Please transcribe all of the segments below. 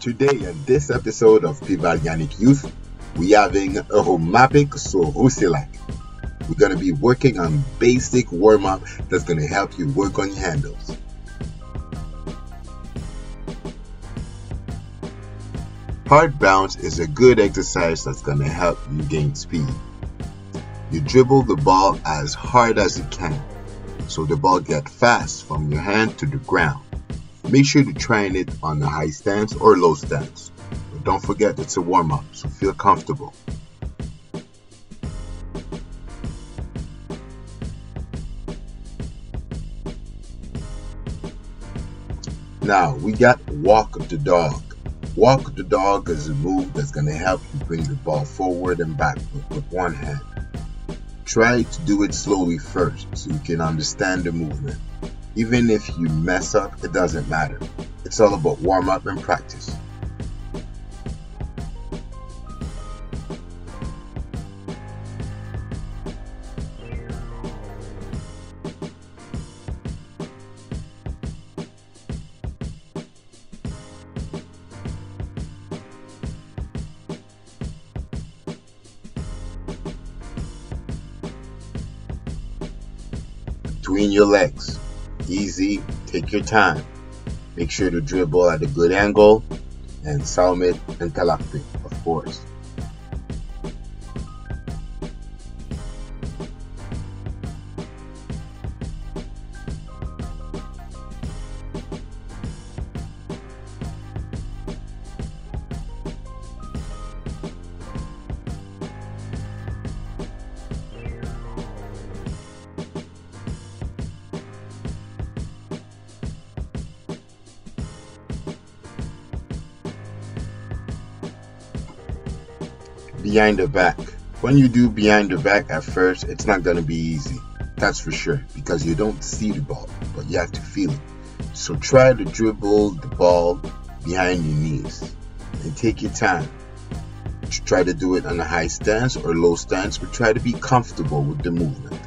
Today, in this episode of Pivallianiq Youth, we are having Surusilak. We're going to be working on basic warm up that's going to help you work on your handles. Hard bounce is a good exercise that's going to help you gain speed. You dribble the ball as hard as you can so the ball get fast from your hand to the ground. Make sure to train it on a high stance or low stance. But don't forget it's a warm up, so feel comfortable. Now we got walk of the dog. Walk the dog is a move that's going to help you bring the ball forward and back with one hand. Try to do it slowly first so you can understand the movement. Even if you mess up, it doesn't matter. It's all about warm up and practice. Between your legs. Easy, take your time. Make sure to dribble at a good angle and Salmit and Talakpi, of course. Behind the back. When you do behind the back at first, it's not going to be easy. That's for sure because you don't see the ball, but you have to feel it. So try to dribble the ball behind your knees and take your time. Try to do it on a high stance or low stance, but try to be comfortable with the movement.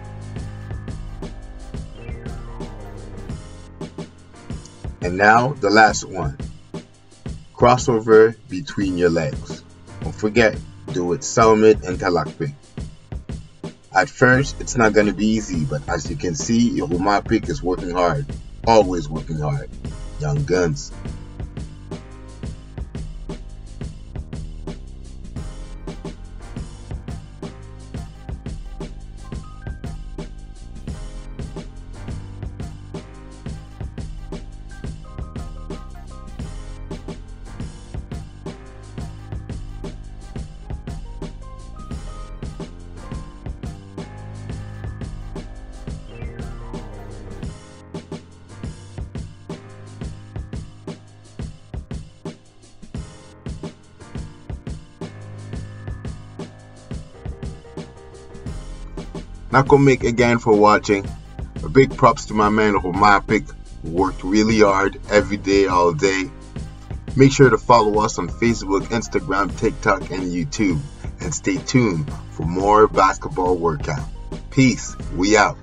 And now the last one. Crossover between your legs. Don't forget, do it Salmit and Talakpi. At first, it's not going to be easy, but as you can see, Qumaapik is working hard. Always working hard. Young Guns. Nakomik again for watching. A big props to my man Qumaapik who worked really hard every day, all day. Make sure to follow us on Facebook, Instagram, TikTok, and YouTube. And stay tuned for more basketball workout. Peace. We out.